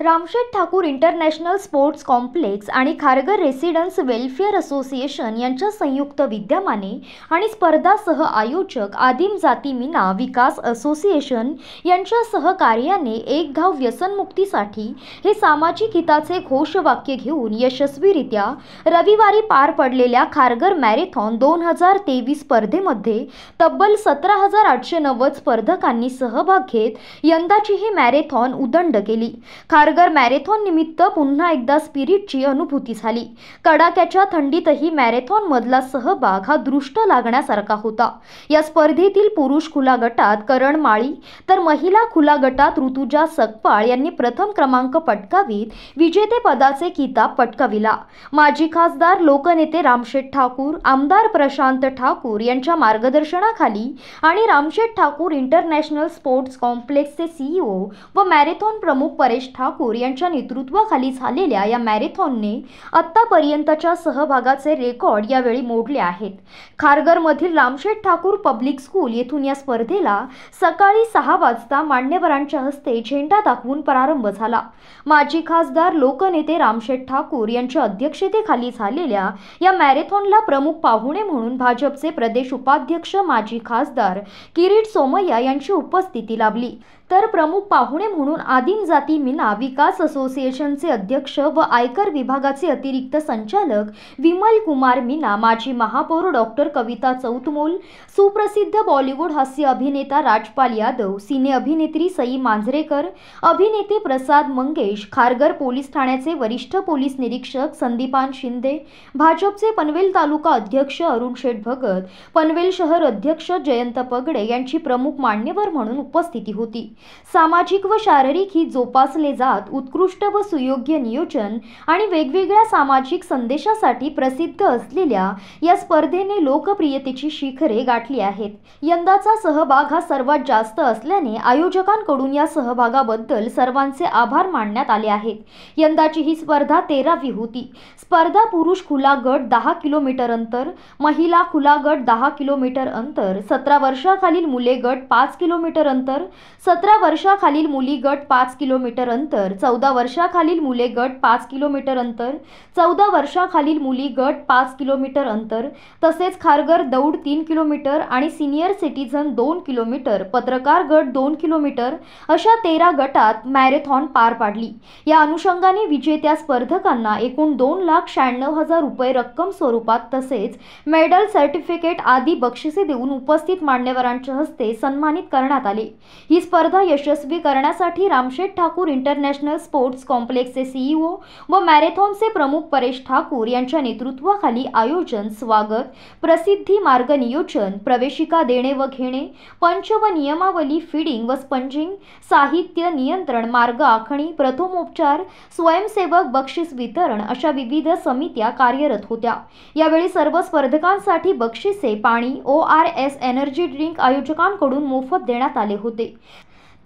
Ramsheth Thakur international sports complex आणि Kharghar residence welfare association यांच्या संयुक्त विद्यमाने आणि स्पर्धासह आयोजक आदिम जाती मीना विकास असोसिएशन यांच्या सहकार्याने एक घाव व्यसनमुक्तीसाठी हे सामाजिक हिताचे घोषवाक्य घेऊन यशस्वीरित्या रविवारी पार पडलेल्या खारगर मॅरेथॉन दोन हजार तेवीस स्पर्धेमध्ये तब्बल सतरा हजार आठशे नव्वद स्पर्धकांनी सहभाग घेत यंदाची ही मॅरेथॉन उदंड केली. खार मॅरेथॉन निमित्त पुन्हा एकदा स्पिरिटची अनुभूती झाली. कडाक्याच्या थंडीतही मॅरेथॉन मधला सहभाग हा दृष्ट लागण्यासारखा होता. या स्पर्धेतील पुरुष खुला गटात करण माळी तर महिला खुला गटात ऋतुजा सकपाळ यांनी प्रथम क्रमांक पटकावीत विजेतेपदाचे किताब पटकाविला. माजी खासदार लोकनेते रामशेठ ठाकूर आमदार प्रशांत ठाकूर यांच्या मार्गदर्शनाखाली आणि रामशेठ ठाकूर इंटरनॅशनल स्पोर्ट्स कॉम्प्लेक्सचे सीईओ व मॅरेथॉन प्रमुख परेश ठाकूर यांच्या नेतृत्वाखाली झालेल्या या मॅरेथॉनने आत्तापर्यंतच्या सहभागाचे रेकॉर्ड यावेळी मोडले आहेत. खारघरमधील रामशेठ ठाकूर पब्लिक स्कूल येथून या स्पर्धेला सकाळी सहा वाजता मान्यवरांच्या हस्ते झेंडा दाखवून प्रारंभ झाला. माजी खासदार लोकनेते रामशेठ ठाकूर यांच्या अध्यक्षतेखाली झालेल्या या मॅरेथॉनला प्रमुख पाहुणे म्हणून भाजपचे प्रदेश उपाध्यक्ष माजी खासदार किरीट सोमय्या यांची उपस्थिती लाभली. तर प्रमुख पाहुणे म्हणून आदिम जाती मीना विकास असोसिएशनचे अध्यक्ष व आयकर विभागाचे अतिरिक्त संचालक विमल कुमार मीना माजी महापौर डॉक्टर कविता चौतमोल सुप्रसिद्ध बॉलिवूड हास्य अभिनेता राजपाल यादव सिने अभिनेत्री सई मांजरेकर अभिनेते प्रसाद मंगेश खारगर पोलीस ठाण्याचे वरिष्ठ पोलीस निरीक्षक संदीपान शिंदे भाजपचे पनवेल तालुका अध्यक्ष अरुण शेठ भगत पनवेल शहर अध्यक्ष जयंत पगडे यांची प्रमुख मान्यवर म्हणून उपस्थिती होती. सामाजिक व शारीरिक ही जोपासले जात उत्कृष्ट व सुयोग्य नियोजन आणि वेगवेगळ्या सामाजिक संदेशासाठी प्रसिद्ध असलेल्या या स्पर्धेने लोकप्रियतेची शिखरे गाठली आहेत. यंदाचा सहभाग हा सर्वात जास्त असल्याने आयोजकांकडून या सहभागाबद्दल सर्वांचे आभार मानण्यात आले आहेत. यंदाची ही स्पर्धा तेरावी होती. स्पर्धा पुरुष खुला गट दहा किलोमीटर अंतर महिला खुला गट दहा किलोमीटर अंतर सतरा वर्षाखालील मुले गट पाच किलोमीटर अंतर सतरा वर्षाखालील मुली गट पाच किलोमीटर अंतर चौदा वर्षाखालील मुले गट पाच किलोमीटर अंतर चौदा वर्षाखालील मुली गट पाच किलोमीटर अंतर तसेच खारघर दौड तीन किलोमीटर आणि सिनियर सिटीझन दोन किलोमीटर पत्रकार गट दोन किलोमीटर अशा तेरा गटात मॅरेथॉन पार पाडली. या अनुषंगाने विजेत्या स्पर्धकांना एकूण दोन लाख शहाण्णव हजार रुपये रक्कम स्वरूपात तसेच मेडल सर्टिफिकेट आदी बक्षिसे देऊन उपस्थित मान्यवरांच्या हस्ते सन्मानित करण्यात आले. ही स्पर्धा यशस्वी करण्यासाठी रामशेठ ठाकूर इंटरनॅशनल स्पोर्ट्स कॉम्प्लेक्सचे सीईओ व मॅरेथॉनचे प्रमुख परेश ठाकूर यांच्या नेतृत्वाखाली आयोजन स्वागत प्रसिद्धी मार्ग नियोजन प्रवेशिका देणे व घेणे पंच व नियमावली फिडिंग व स्पंजिंग साहित्य नियंत्रण मार्ग आखणी प्रथमोपचार स्वयंसेवक बक्षीस वितरण अशा विविध समित्या कार्यरत होत्या. यावेळी सर्व स्पर्धकांसाठी बक्षिसे पाणी O R S energy drink आयोजकांकडून मोफत देण्यात आले होते.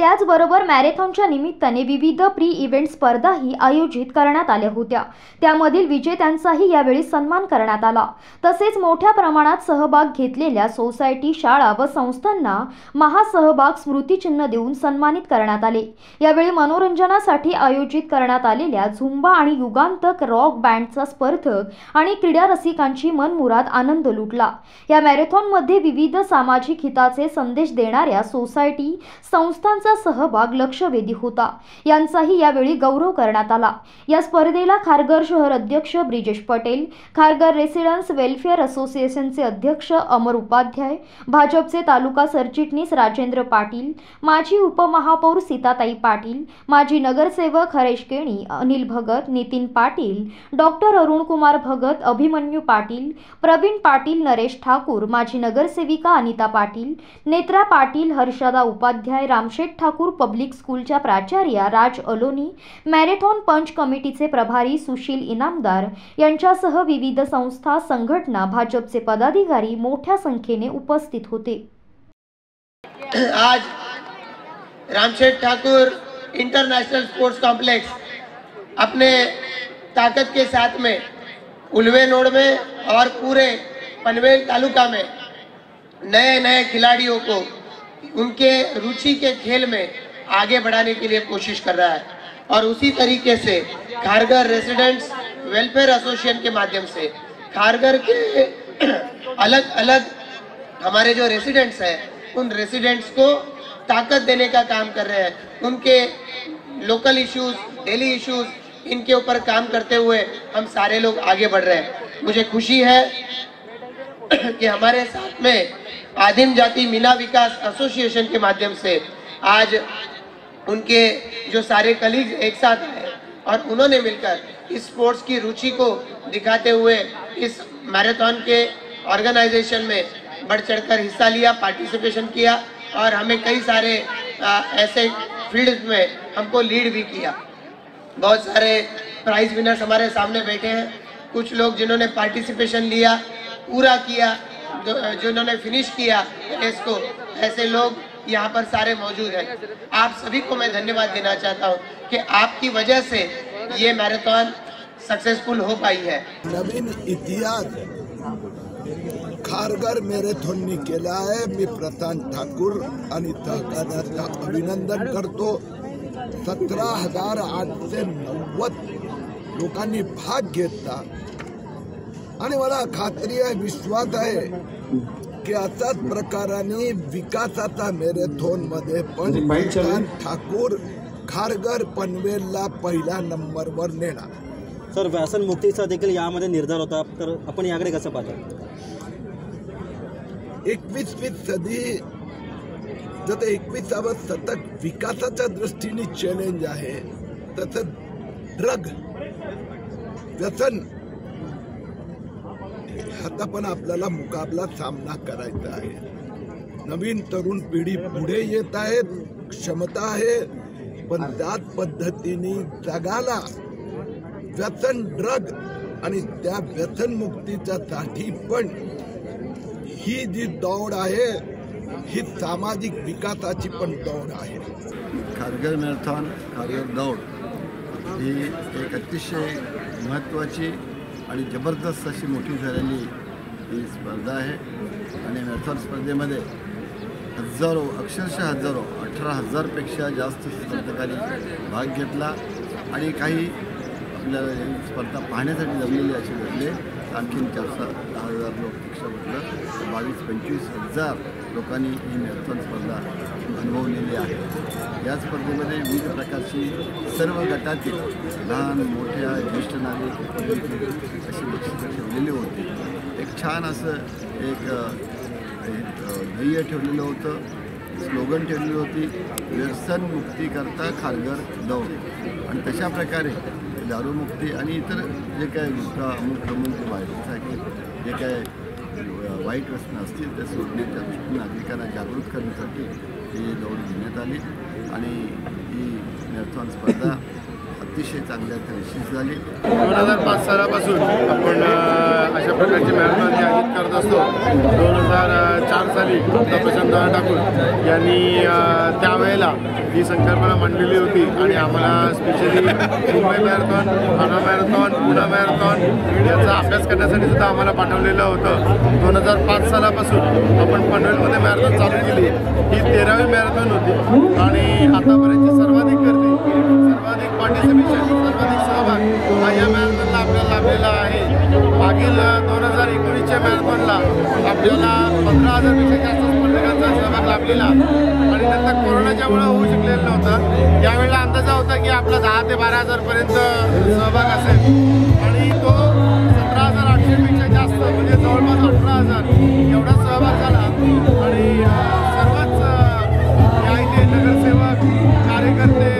त्याचबरोबर मॅरेथॉनच्या निमित्ताने विविध प्री इव्हेंट स्पर्धाही आयोजित करण्यात आल्या होत्या. त्यामधील विजेत्यांचाही यावेळी सन्मान करण्यात आला. तसेच मोठ्या प्रमाणात सहभाग घेतलेल्या सोसायटी शाळा व संस्थांना महासहभाग स्मृतिचिन्ह देऊन सन्मानित करण्यात आले. यावेळी मनोरंजनासाठी आयोजित करण्यात आलेल्या झुंबा आणि युगांतक रॉक बँडचा स्पर्धक आणि क्रीडा रसिकांची मनमुराद आनंद लुटला. या मॅरेथॉनमध्ये विविध सामाजिक हिताचे संदेश देणाऱ्या सोसायटी संस्थांचा सहभाग लक्षवेधी होता. यांचाही यावेळी गौरव करण्यात आला. या स्पर्धेला खारघर शहर अध्यक्ष ब्रिजेश पटेल खारघर रेसिडेन्स वेलफेअर असोसिएशनचे अध्यक्ष अमर उपाध्याय भाजपचे तालुका सरचिटणीस राजेंद्र पाटील माजी उपमहापौर सीताताई पाटील माजी नगरसेवक हरेश केणी अनिल भगत नितीन पाटील डॉक्टर अरुणकुमार भगत अभिमन्यू पाटील प्रवीण पाटील नरेश ठाकूर माजी नगरसेविका अनिता पाटील नेत्रा पाटील हर्षदा उपाध्याय रामशेठ ठाकूर पब्लिक स्कूलच्या प्राचार्या राज अलोनी मॅरेथॉन पंच कमिटीचे प्रभारी सुशील इनामदार यांच्यासह विविध संस्था संघटना भाजपचे पदाधिकारी मोठ्या संख्येने उपस्थित होते. आज Ramsheth Thakur international sports complex अपने ताकत के साथ में उलवे नोड में और पूरे पनवेल तालुका में नए नए खिलाड़ियों को उनके रुचि के खेल में आगे बढ़ाने के लिए कोशिश कर रहा है। और उसी तरीके से खारगर रेसिडेंट्स वेलफेयर एसोसिएशन के माध्यम से खारगर के अलग अलग हमारे जो रेसिडेंट्स हैं, उन रेसिडेंट्स को ताकत देने का काम कर रहे हैं। उनके लोकल इश्यूज़, डेली इश्यूज़, इनके ऊपर काम करते हुए हम सारे लोग आगे बढ़ रहे हैं। मुझे खुशी है कि हमारे साथ में आदिम जाति मीना विकास एसोसिएशन के माध्यम से आज उनके जो सारे कलीग एक साथ आए और उन्होंने मिलकर इस स्पोर्ट्स की रुचि को दिखाते हुए इस मैराथन के ऑर्गेनाइजेशन में बढ़ चढ़कर हिस्सा लिया पार्टिसिपेशन किया और हमें कई सारे आ, ऐसे फ़ील्ड में हमको लीड भी किया। बहुत सारे प्राइज विनर्स हमारे सामने बैठे हैं। कुछ लोग जिन्होंने पार्टिसिपेशन लिया पूरा किया जिन्होंने फिनिश किया रेस को, ऐसे लोग यहाँ पर सारे मौजूद हैं। आप सभी को मैं धन्यवाद देना चाहता हूँ कि आपकी वजह से ये मैराथन सक्सेसफुल हो पाई है। नवीन इतिहास खारघर मॅरेथॉननी केला आहे मी प्रशांत ठाकूर आणि सहकार्याचं अभिनंदन करतो सतरा हज़ार आठशे नव्वद लोकांनी भाग घेतला आणि मला खात्री आहे विश्वास आहे की अशाच प्रकाराने विकासाचा मॅरेथॉनमध्ये पण प्रशांत ठाकूर खारघर पनवेलला पहिल्या नंबरवर नेणार. सर व्यसन मुक्तीचा देखील यामध्ये निर्धार होता तर आपण याकडे कसं पाहतो? एकवीसवी सदी जसं एकविसावं शतक विकासाच्या दृष्टीने चॅलेंज आहे तसं ड्रग व्यसन आता पण आपल्याला मुकाबला सामना करायचा आहे. नवीन तरुण पिढी पुढे येत आहेत क्षमता आहे पण त्याच पद्धतीने जगाला व्यसन ड्रग आणि त्या व्यसनमुक्तीच्या साठी पण ही जी दौड आहे ही सामाजिक विकासाची पण दौड आहे. खारघर मॅरेथॉन खारघर दौड ही एक अतिशय महत्त्वाची आणि जबरदस्त अशी मोठी झालेली ही स्पर्धा आहे. आणि मॅरेथॉन स्पर्धेमध्ये हजारो अक्षरशः हजारो अठरा हजारपेक्षा जास्त स्पर्धकांनी भाग घेतला. आणि काही आपल्याला स्पर्धा पाहण्यासाठी जमलेली असे घडले आणखीन चार सहा दहा हजार लोकपेक्षा म्हटलं बावीस पंचवीस हजार लोकांनी ही मॅरेथॉन स्पर्धा अनुभवलेली आहे. या स्पर्धेमध्ये विविध प्रकारची सर्व गटातील लहान मोठ्या ज्येष्ठ नागरिक अशी लक्षणं ठेवलेली होती. एक छान असं एक एक ध्येय ठेवलेलं होतं स्लोगन ठेवलेली होती व्यसन मुक्ती करता खारघर दौड. आणि तशा प्रकारे दारूमुक्ती आणि इतर जे काय गुटखा अमुक अमुक व्हायरससारखे जे काय वाईट व्यसनं असतील त्या सोडण्याच्या दृष्टीने नागरिकांना जागरूक करण्यासाठी ही दौड घेण्यात आली. आणि ही मॅरेथॉन स्पर्धा अतिशय चांगल्या यशस्वी झाली. दोन हजार पाच सालापासून आपण अशा प्रकारची मॅरेथॉन जी आयोजित करत असतो. दोन हजार चार साली डॉक्टर ठाकूर यांनी त्यावेळेला ही संकल्पना मांडलेली होती आणि आम्हाला specially Mumbai marathon Thana marathon Poona marathon याचा अभ्यास करण्यासाठी सुद्धा आम्हाला पाठवलेलं होतं. दोन हजार पाच सालापासून आपण पनवेलमध्ये मॅरेथॉन चालू केली. ही तेरावी मॅरेथॉन होती. आणि आतापर्यंतची सर्वाधिक गर्दी सर्वाधिक पार्टिसिपेशन सर्वाधिक सहभाग हा या मॅरेथॉनला आपल्याला लाभलेला आहे. मागील दोन हजार एकोणीसच्या मॅरेथॉनला आपल्याला पंधरा हजारपेक्षा जास्त स्पर्धकांचा सहभाग लाभलेला. आणि नंतर कोरोनाच्यामुळं होऊ शकलेलं नव्हतं. यावेळेला अंदाजा होता की आपला दहा ते बारा हजारपर्यंत सहभाग असेल. आणि तो सतरा हजार आठशेपेक्षा जास्त म्हणजे जवळपास अठरा हजार एवढा सहभाग झाला. आणि अं, सर्वच अं, ते नगरसेवक कार्यकर्ते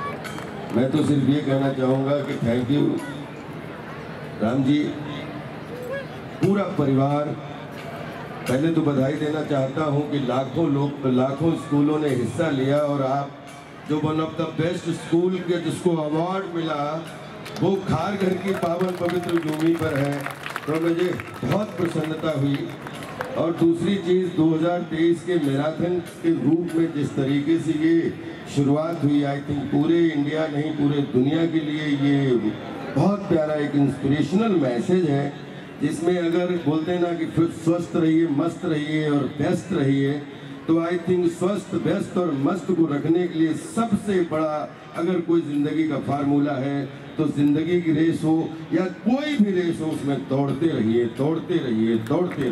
मैं तो सिर्फ़ ये कहना चाहूँगा कि थैंक यू राम जी। पूरा परिवार, पहले तो बधाई देना चाहता हूँ कि लाखों लोग, लाखों स्कूलों ने हिस्सा लिया और आप जो one of the best school के जिसको अवार्ड मिला, वो खारघर की पावन पवित्र भूमि पर है। तो मुझे बहुत प्रसन्नता हुई। और दूसरी चीज़ 2023 के मैराथन के रूप में जिस तरीके से ये शुरुआत हुई आई थिंक पूरे इंडिया नहीं, पूरे दुनिया के लिए ये बहुत प्यारा एक इंस्पिरेशनल मैसेज है, जिसमें अगर बोलते हैं ना कि फिर स्वस्थ रहिए, मस्त रहिए और व्यस्त रहिए तो आई थिंक स्वस्थ, व्यस्त और मस्त को रखने के लिए सबसे बड़ा अगर कोई ज़िंदगी का फार्मूला है तो ज़िंदगी की रेस हो या कोई भी रेस हो, उसमें दौड़ते रहिए दौड़ते रहिए दौड़ते रहिए।